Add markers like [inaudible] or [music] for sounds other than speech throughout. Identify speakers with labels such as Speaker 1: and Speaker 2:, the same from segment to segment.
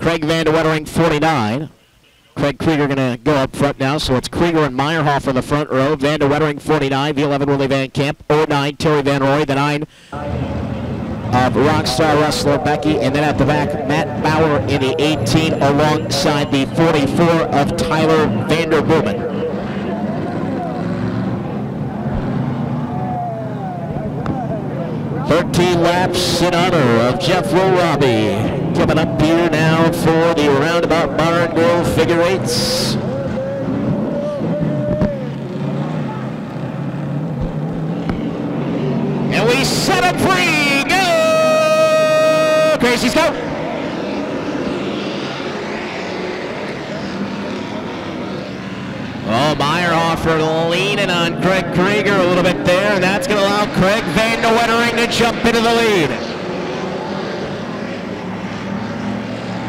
Speaker 1: Craig Van de Wettering, 49. Craig Krieger going to go up front now, so it's Krieger and Meyerhoff in the front row. Van de Wettering, 49. V11, Willie Van Camp. 09, Terry Van Roy. The 9 of Rockstar Wrestler Becky. And then at the back, Matt Bauer in the 18 alongside the 44 of Tyler Vanderboom. 13 laps in honor of Jeff Rorabi. Coming up here now for the Roundabout Bar and Grill figure eights. And we set up free. Go! Crazies go! Oh, Meyerhoff leaning on Craig Krieger a little bit there. And that's going to allow Craig Van de Wettering to jump into the lead.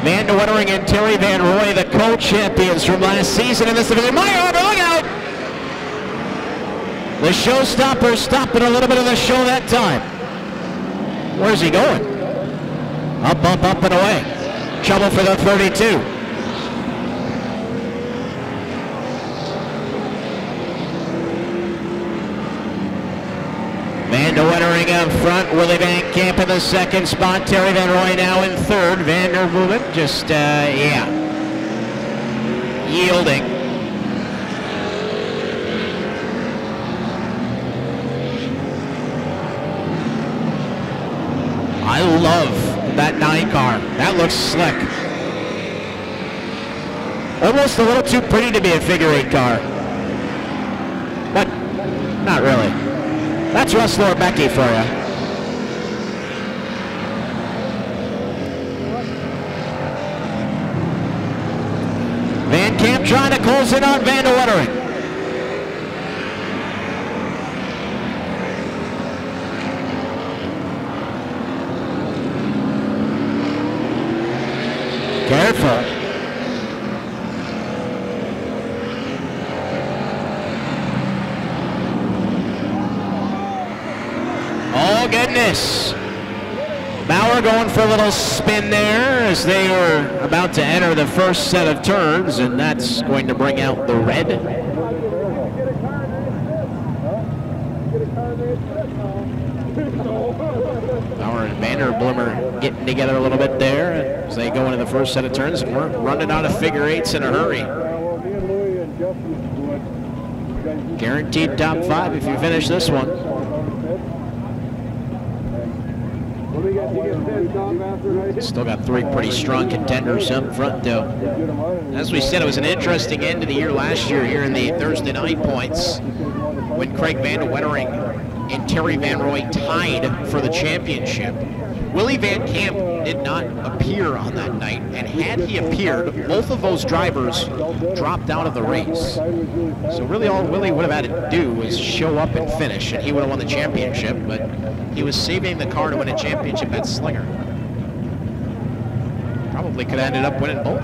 Speaker 1: Van de Wettering and Terry Van Roy, the co-champions from last season in this division. Meyerhoff, look out! The showstopper stopping a little bit of the show that time. Where's he going? Up, up, up, and away. Trouble for the 32. Van up front. Willie Van Camp in the second spot. Terry Van Roy now in third. Vanderboom just, uh, yeah, yielding. I love that nine car. That looks slick. Almost a little too pretty to be a figure eight car. But not really. That's Russ Becky for you. Van Camp trying to close in on Van Wettering. Goodness. Bauer going for a little spin there as they are about to enter the first set of turns, and that's going to bring out the red. Bauer and Vanderbloomer getting together a little bit there as they go into the first set of turns, and we're running out of figure eights in a hurry. Guaranteed top five if you finish this one. Still got three pretty strong contenders up front, though. As we said, it was an interesting end to the year last year here in the Thursday night points when Craig Van Wettering and Terry Van Roy tied for the championship. Willie Van Camp did not appear on that night, and had he appeared, both of those drivers dropped out of the race. So really all Willie would have had to do was show up and finish, and he would have won the championship, but he was saving the car to win a championship at Slinger. Probably could have ended up winning both.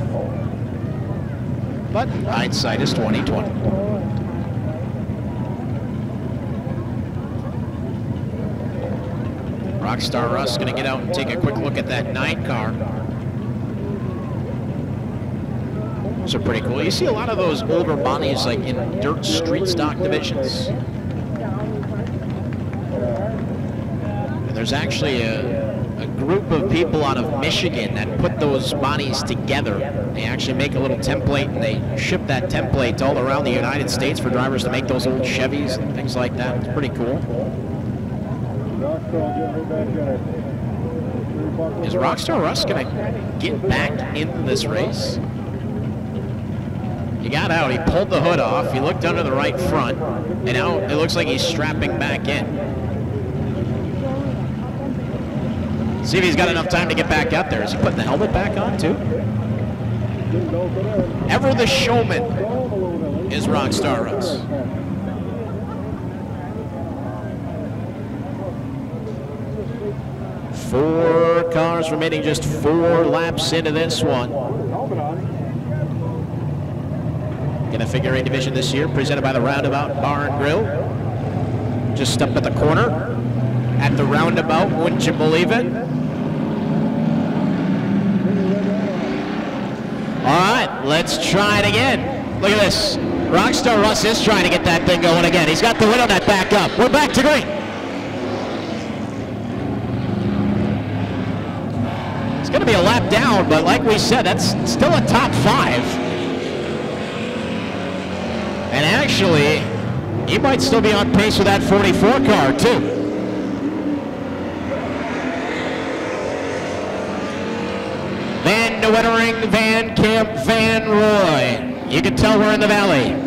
Speaker 1: But hindsight is 2020. Rockstar Russ going to get out and take a quick look at that nine car. Those are pretty cool. You see a lot of those older bodies like in dirt street stock divisions. And there's actually a, a group of people out of Michigan that put those bodies together. They actually make a little template and they ship that template all around the United States for drivers to make those old Chevys and things like that. It's pretty cool. Is Rockstar Russ going to get back into this race? He got out, he pulled the hood off, he looked under the right front, and now it looks like he's strapping back in. See if he's got enough time to get back out there. Is he putting the helmet back on too? Ever the showman is Rockstar Russ. Four cars remaining, just four laps into this one. In a figure eight division this year, presented by the Roundabout Bar and Grill. Just up at the corner at the roundabout, wouldn't you believe it? All right, let's try it again. Look at this. Rockstar Russ is trying to get that thing going again. He's got the win on that back up. We're back to green. It's going to be a lap down, but like we said, that's still a top five. And actually, he might still be on pace with that 44 car, too. Van de Wettering, Van Camp, Van Roy. You can tell we're in the valley.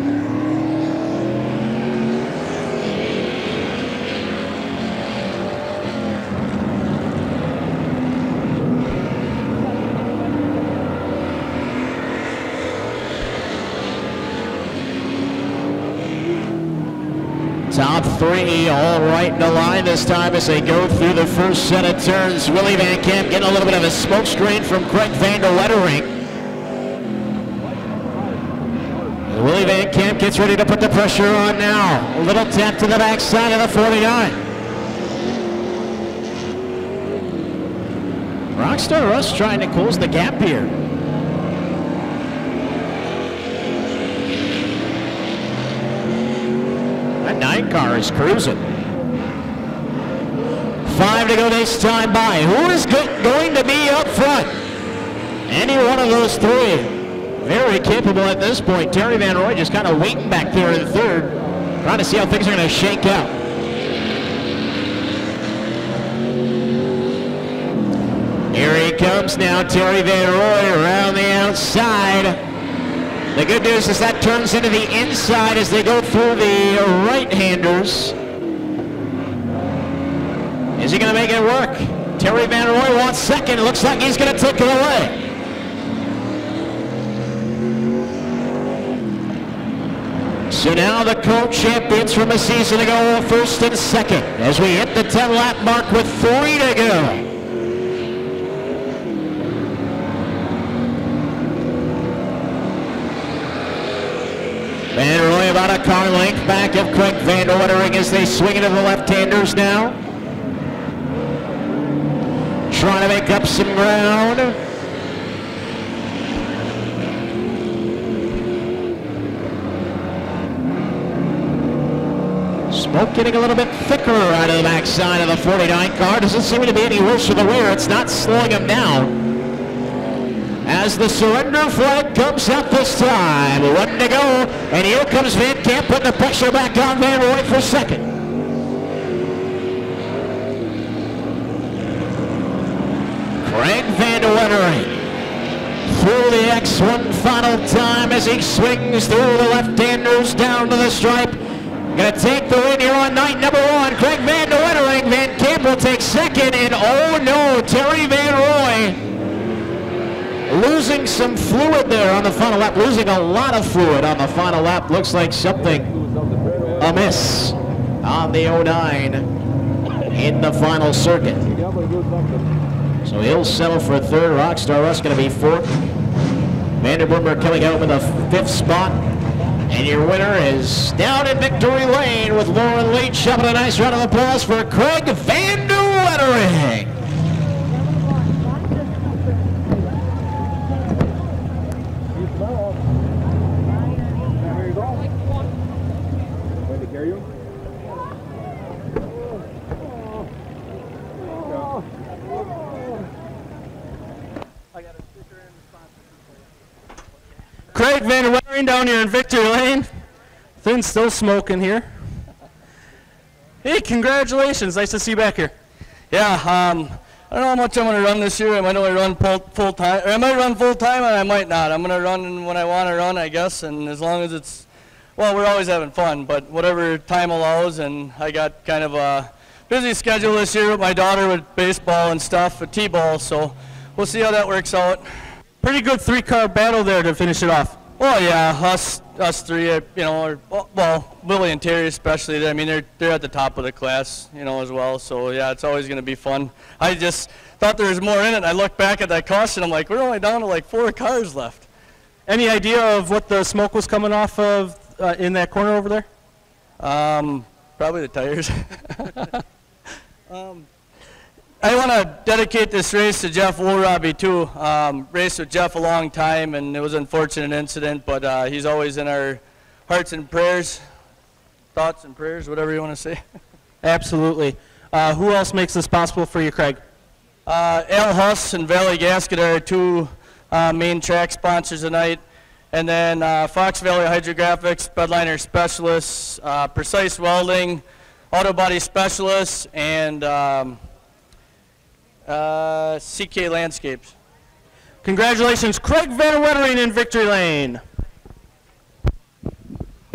Speaker 1: Top three all right in the line this time as they go through the first set of turns. Willie Van Camp getting a little bit of a smoke screen from Craig Van der Wettering. Willie Van Camp gets ready to put the pressure on now. A little tap to the backside of the 49. Rockstar Russ trying to close the gap here. Car is cruising. Five to go this time by. Who is go going to be up front? Any one of those three. Very capable at this point. Terry Van Roy just kind of waiting back there in third, trying to see how things are going to shake out. Here he comes now, Terry Van Roy around the outside. The good news is that turns into the inside as they go through the right-handers. Is he going to make it work? Terry Van Roy wants second. It looks like he's going to take it away. So now the co-champions from a season ago, first and second, as we hit the 10-lap mark with three to go. Van Roy about a car length back of Quick Van Ordering as they swing into the left-handers now. Trying to make up some ground. Smoke getting a little bit thicker out of the backside of the 49 car. Doesn't seem to be any worse for the rear. It's not slowing him down as the surrender flag comes up this time. One to go, and here comes Van Camp putting the pressure back on Van Roy for second. Craig Van Wettering through the X1 final time as he swings through the left-handers down to the stripe. Gonna take the win here on night number one. Craig Van Wettering, Van Camp will take second, and oh no, Terry Van Roy losing some fluid there on the final lap, losing a lot of fluid on the final lap. Looks like something amiss on the 09 in the final circuit. So he'll settle for third. Rockstar Russ going to be fourth. Vanderburger coming out with a fifth spot. And your winner is down in victory lane with Lauren Leach. Shoving a nice round of applause for Craig Vander Wettering.
Speaker 2: Craig Van Wettering down here in Victory Lane. Things still smoking here. Hey, congratulations. Nice to see you back here. Yeah, um, I don't know how much I'm going to run this year. I might only run full, full time. Or I might run full time and I might not. I'm going to run when I want to run, I guess. And as long as it's, well, we're always having fun, but whatever time allows. And I got kind of a busy schedule this year with my daughter with baseball and stuff, with T-ball. So we'll see how that works out. Pretty good three-car battle there to finish it off. Well, yeah, us us three, uh, you know, are, well, Willie and Terry especially. I mean, they're they're at the top of the class, you know, as well. So yeah, it's always going to be fun. I just thought there was more in it. I look back at that caution. I'm like, we're only down to like four cars left.
Speaker 3: Any idea of what the smoke was coming off of uh, in that corner over there?
Speaker 2: Um, probably the tires. [laughs] [laughs] um, I want to dedicate this race to Jeff Woolraby too. Um, raced with Jeff a long time, and it was an unfortunate incident, but uh, he's always in our hearts and prayers, thoughts and prayers, whatever you want to say. [laughs]
Speaker 3: Absolutely. Uh, who else makes this possible for you, Craig?
Speaker 2: Uh, Al Huss and Valley Gasket are our two uh, main track sponsors tonight. And then uh, Fox Valley Hydrographics, Bedliner Specialists, uh, Precise Welding, Auto Body Specialists, and um, uh, CK Landscapes.
Speaker 3: Congratulations, Craig Van Wettering in victory lane.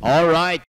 Speaker 1: All right.